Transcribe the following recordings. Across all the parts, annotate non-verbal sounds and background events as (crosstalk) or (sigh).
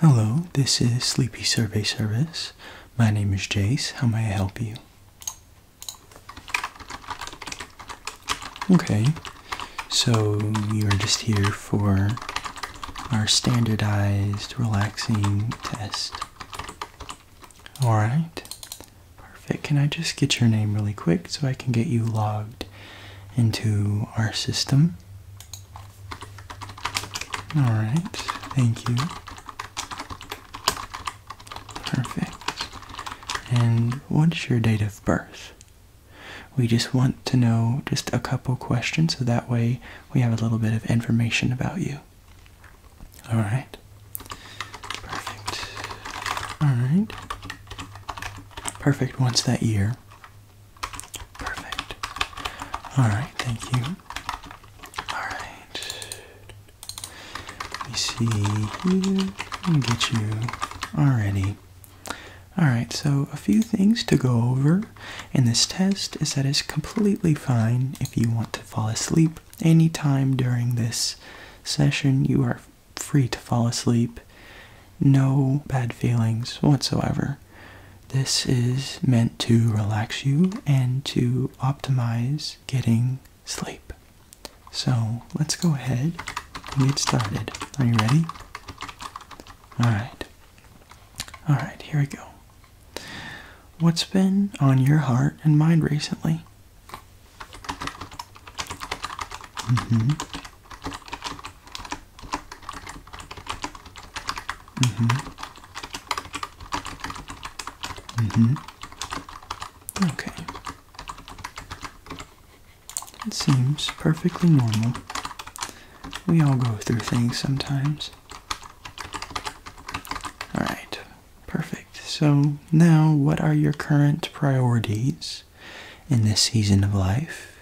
Hello, this is Sleepy Survey Service. My name is Jace. How may I help you? Okay, so you are just here for our standardized relaxing test. Alright, perfect. Can I just get your name really quick so I can get you logged into our system? Alright, thank you. Perfect. And what's your date of birth? We just want to know just a couple questions so that way we have a little bit of information about you. Alright. Perfect. Alright. Perfect. What's that year? Perfect. Alright, thank you. Alright. Let me see here. Let me get you already. Alright, so a few things to go over in this test is that it's completely fine if you want to fall asleep anytime during this session. You are free to fall asleep. No bad feelings whatsoever. This is meant to relax you and to optimize getting sleep. So let's go ahead and get started. Are you ready? Alright. Alright, here we go. What's been on your heart and mind recently? Mm-hmm. Mm-hmm. Mm-hmm. Okay. It seems perfectly normal. We all go through things sometimes. Alright, perfect. So, now what are your current priorities in this season of life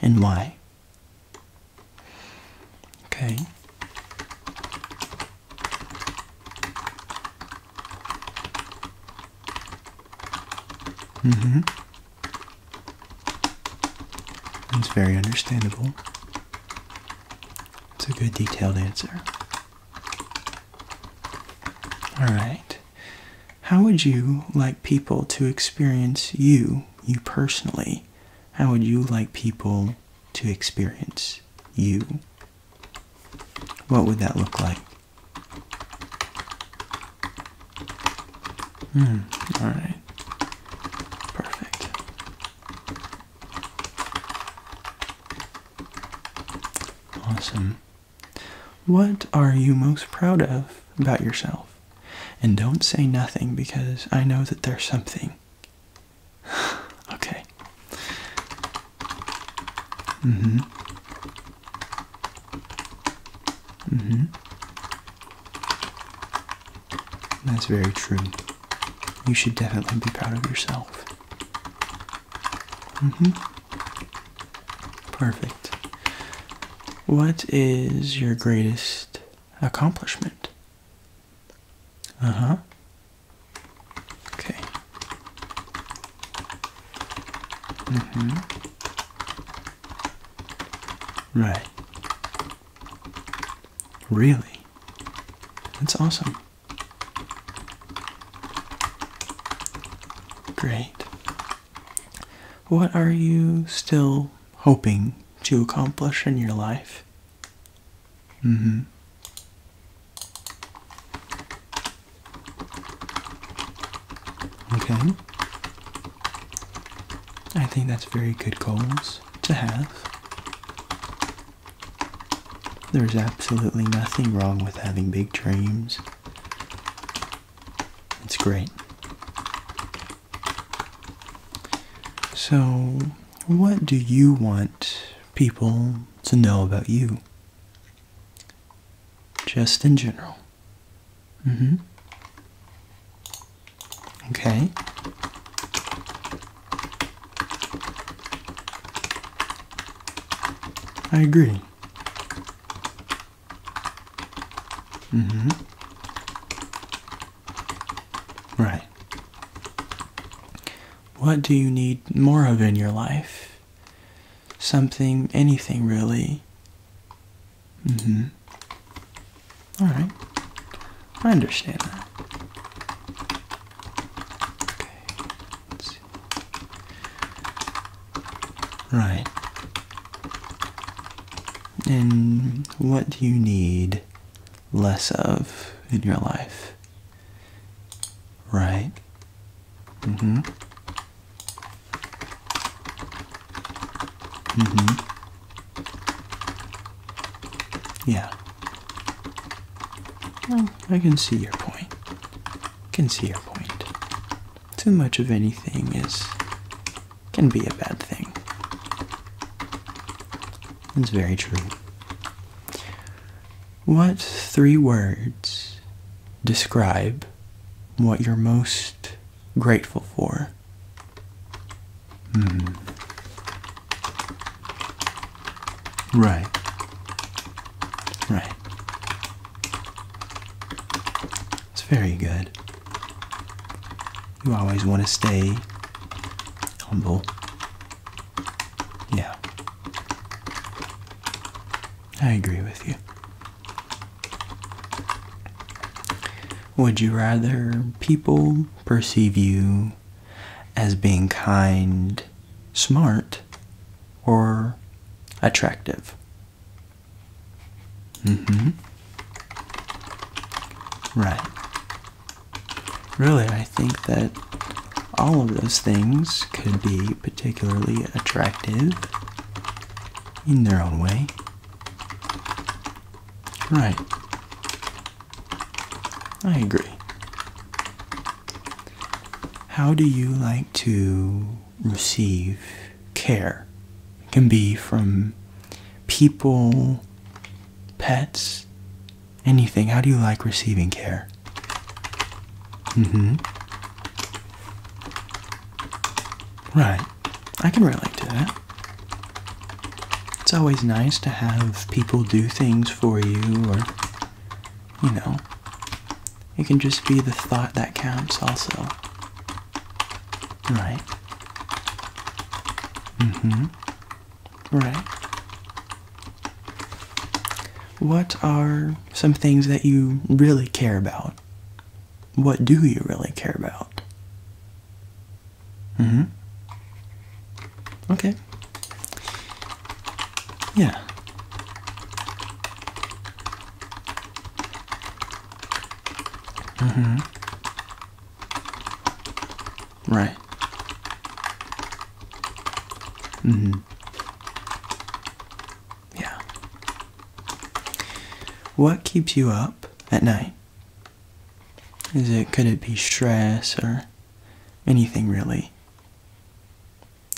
and why? Okay. Mm-hmm. That's very understandable. It's a good detailed answer. Alright. How would you like people to experience you, you personally? How would you like people to experience you? What would that look like? Hmm, alright. Perfect. Awesome. What are you most proud of about yourself? And don't say nothing because I know that there's something. (sighs) okay. Mm hmm. Mm hmm. That's very true. You should definitely be proud of yourself. Mm hmm. Perfect. What is your greatest accomplishment? Uh-huh. Okay. Mm-hmm. Right. Really? That's awesome. Great. What are you still hoping to accomplish in your life? Mm-hmm. 10. I think that's very good goals to have. There's absolutely nothing wrong with having big dreams. It's great. So, what do you want people to know about you? Just in general. Mm hmm. I agree. Mm-hmm. Right. What do you need more of in your life? Something, anything really. Mm-hmm. Alright. I understand that. Okay. Right. And what do you need less of in your life? Right. Mm-hmm. Mm-hmm. Yeah. Well, I can see your point. I Can see your point. Too much of anything is can be a bad thing. It's very true. What three words describe what you're most grateful for? Hmm. Right. Right. It's very good. You always want to stay humble. Yeah. I agree with you. Would you rather people perceive you as being kind, smart, or attractive? Mm-hmm. Right. Really, I think that all of those things could be particularly attractive in their own way. Right. I agree. How do you like to receive care? It can be from people, pets, anything. How do you like receiving care? Mm-hmm. Right. I can relate to that. It's always nice to have people do things for you, or, you know, it can just be the thought that counts, also. Right. Mm hmm. Right. What are some things that you really care about? What do you really care about? Mm hmm. Okay. Yeah. Mm-hmm. Right. Mm-hmm. Yeah. What keeps you up at night? Is it could it be stress or anything really?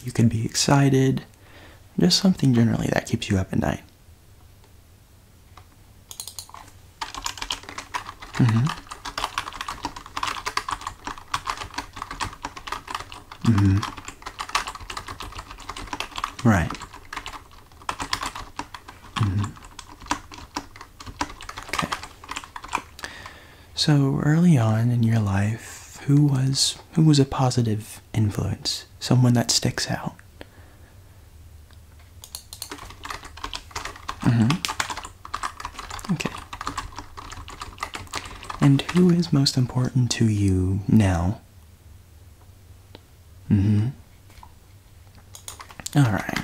You could be excited, just something generally that keeps you up at night. Mm-hmm. Mm-hmm. Right. So early on in your life, who was who was a positive influence? Someone that sticks out. Mm-hmm. Okay. And who is most important to you now? Mm-hmm. All right.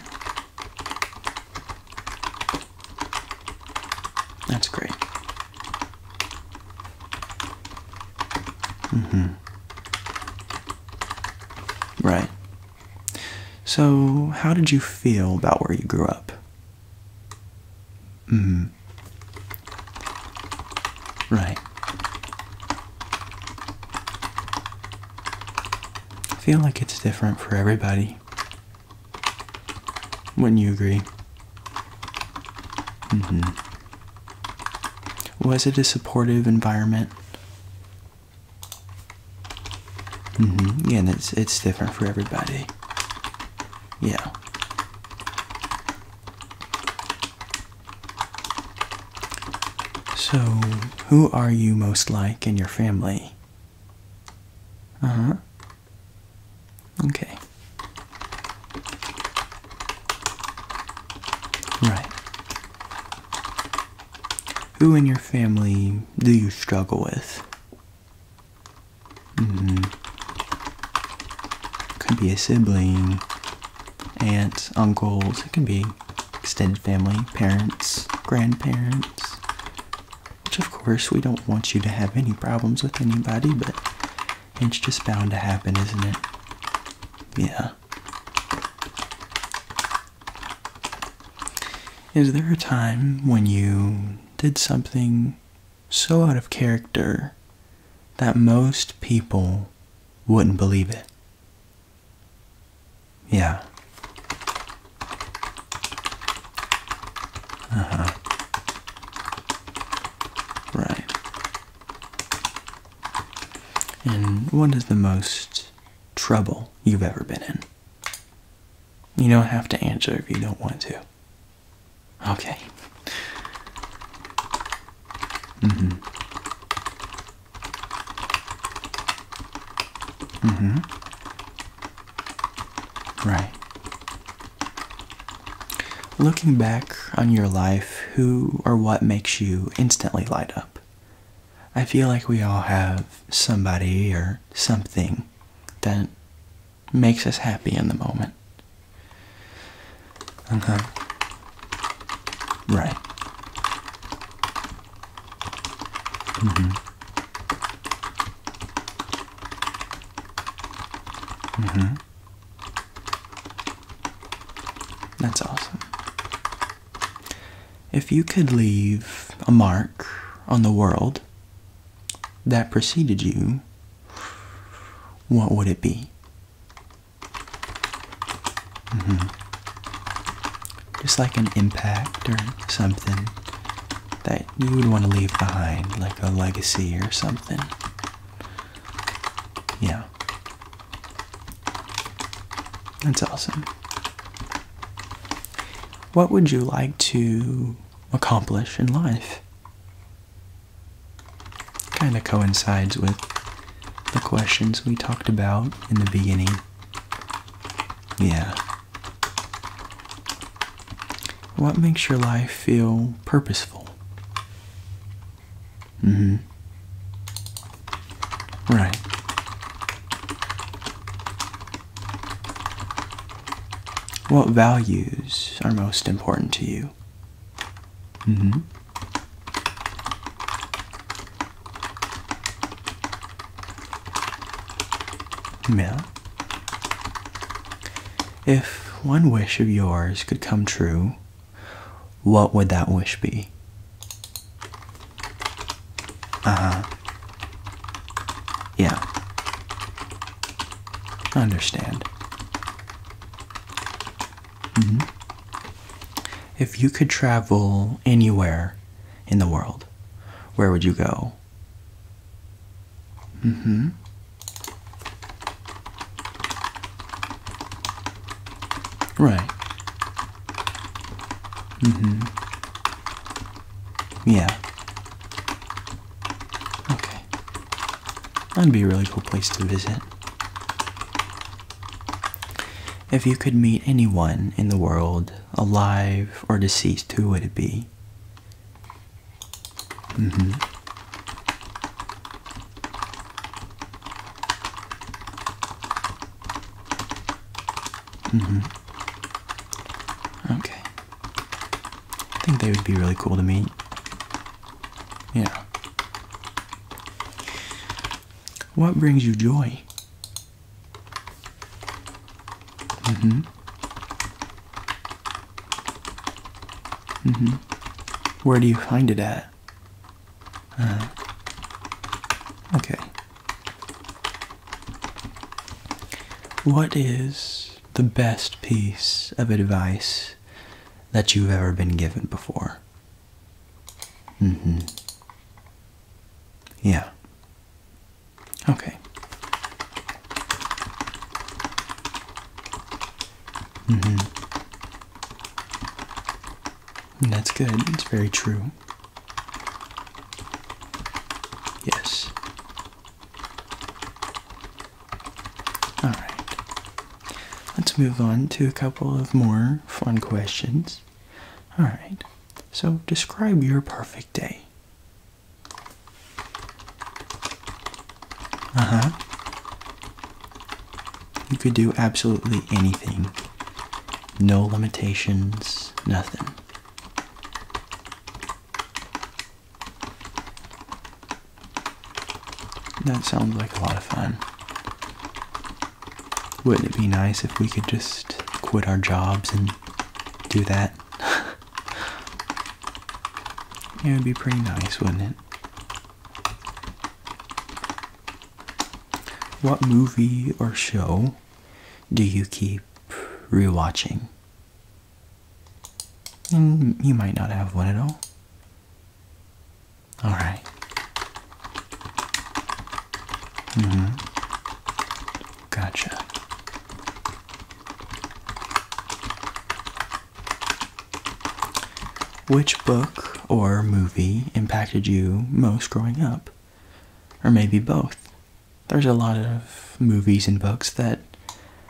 That's great. Mm-hmm. Right. So, how did you feel about where you grew up? Mm-hmm. Right. I feel like it's different for everybody. Wouldn't you agree? Mm-hmm. Was it a supportive environment? Mm-hmm. Yeah, and it's it's different for everybody. Yeah. So, who are you most like in your family? Uh huh. Okay. Right. Who in your family do you struggle with? Could be a sibling, aunts, uncles. It can be extended family, parents, grandparents. Which, of course, we don't want you to have any problems with anybody, but it's just bound to happen, isn't it? Yeah. Is there a time when you did something so out of character that most people wouldn't believe it? Yeah. Uh huh. Right. And what is the most trouble you've ever been in? You don't have to answer if you don't want to. Okay. Mm-hmm. Mm-hmm. Right. Looking back on your life, who or what makes you instantly light up? I feel like we all have somebody or something that makes us happy in the moment. Uh-huh. Right. Mm-hmm. Mm-hmm. That's awesome. If you could leave a mark on the world that preceded you, what would it be? Mm-hmm. Just like an impact or something that you would want to leave behind, like a legacy or something. Yeah. That's awesome. What would you like to accomplish in life? Kind of coincides with the questions we talked about in the beginning. Yeah. What makes your life feel purposeful? Mm hmm. Right. What values are most important to you? Mm hmm. Yeah. If one wish of yours could come true, what would that wish be? Uh huh. Yeah. Understand. hmm If you could travel anywhere in the world, where would you go? Mm hmm. Right. Mm-hmm. Yeah. Okay. That'd be a really cool place to visit. If you could meet anyone in the world, alive or deceased, who would it be? Mm-hmm. Mm-hmm. Okay. I think they would be really cool to meet. Yeah. What brings you joy? Mm-hmm. Mm-hmm. Where do you find it at? Uh, okay. What is the best piece of advice that you've ever been given before? Mm-hmm. Yeah. Okay. Mm-hmm. That's good. It's very true. Yes. Alright. Let's move on to a couple of more fun questions. Alright. So describe your perfect day. Uh huh. You could do absolutely anything. No limitations, nothing. That sounds like a lot of fun. Wouldn't it be nice if we could just quit our jobs and do that? (laughs) it would be pretty nice, wouldn't it? What movie or show do you keep rewatching? And you might not have one at all. Alright. Mm-hmm. Gotcha. Which book or movie impacted you most growing up? Or maybe both. There's a lot of movies and books that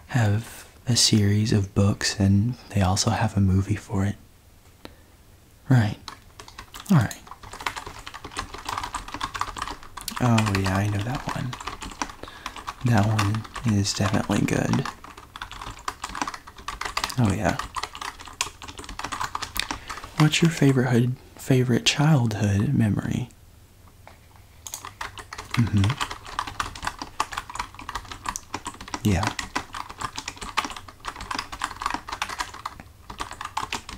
have a series of books and they also have a movie for it. Right. Alright. Oh, yeah, I know that one. That one is definitely good. Oh, yeah. What's your favorite favorite childhood memory? Mm-hmm. Yeah.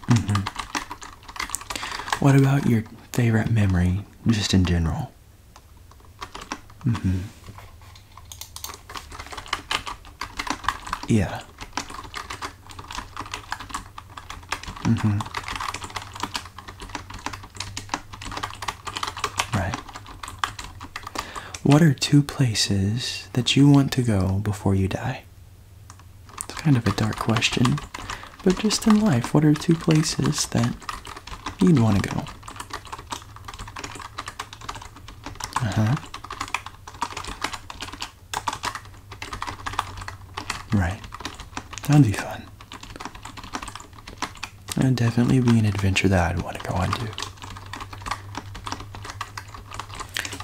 Mm-hmm. What about your favorite memory, just in general? Mm-hmm. Yeah. Mm-hmm. Right. What are two places that you want to go before you die? It's kind of a dark question, but just in life, what are two places that you'd want to go? Uh huh. Right. That'd be fun. That'd definitely be an adventure that I'd want to go on to.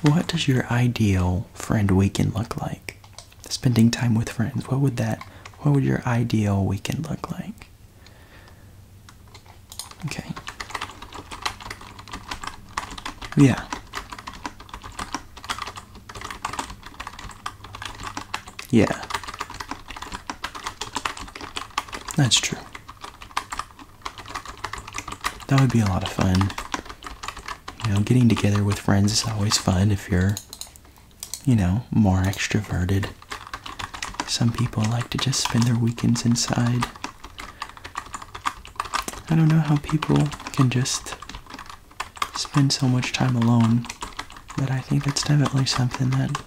What does your ideal friend weekend look like? Spending time with friends. What would that what would your ideal weekend look like? Okay. Yeah. Yeah. That's true. That would be a lot of fun. You know, getting together with friends is always fun if you're, you know, more extroverted. Some people like to just spend their weekends inside. I don't know how people can just spend so much time alone, but I think that's definitely something that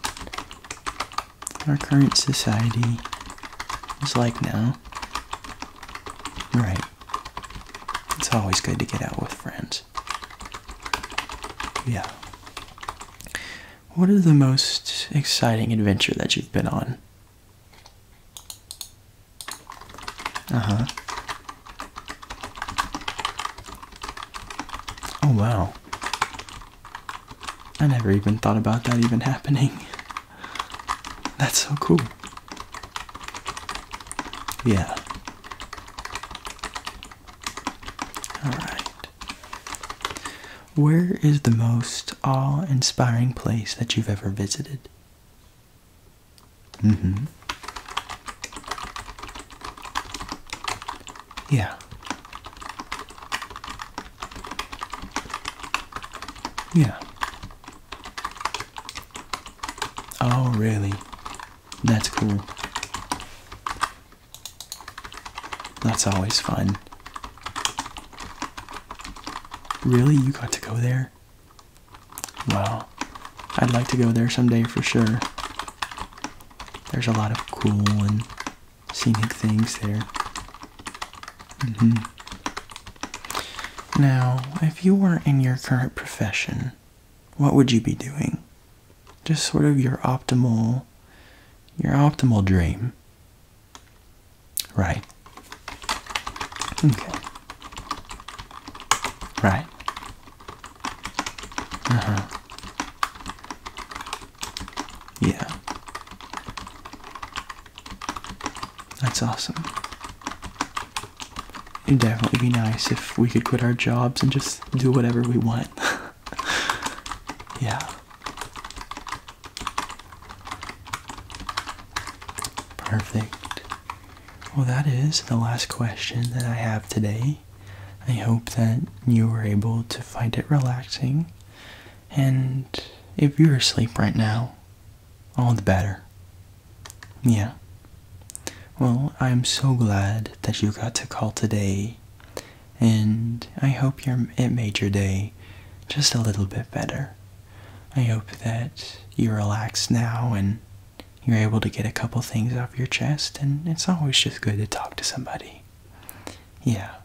our current society is like now. Right. It's always good to get out with friends. Yeah. What is the most exciting adventure that you've been on? Uh huh. Oh, wow. I never even thought about that even happening. (laughs) That's so cool. Yeah. Where is the most awe inspiring place that you've ever visited? Mm hmm. Yeah. Yeah. Oh, really? That's cool. That's always fun. Really? You got to go there? Wow. I'd like to go there someday for sure. There's a lot of cool and scenic things there. hmm Now, if you weren't in your current profession, what would you be doing? Just sort of your optimal, your optimal dream. Right. Okay. Right. Uh huh. Yeah. That's awesome. It'd definitely be nice if we could quit our jobs and just do whatever we want. (laughs) yeah. Perfect. Well, that is the last question that I have today. I hope that you were able to find it relaxing. And if you're asleep right now, all the better. Yeah. Well, I'm so glad that you got to call today. And I hope your it made your day just a little bit better. I hope that you're relaxed now and you're able to get a couple things off your chest, and it's always just good to talk to somebody. Yeah.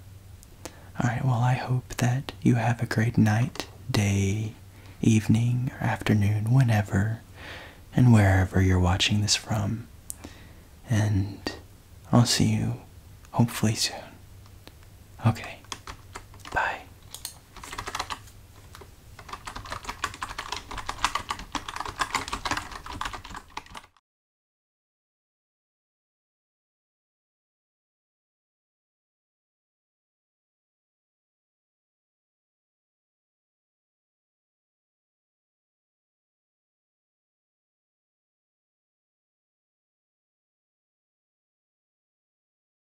Alright, well, I hope that you have a great night, day, evening, or afternoon, whenever, and wherever you're watching this from. And I'll see you hopefully soon. Okay.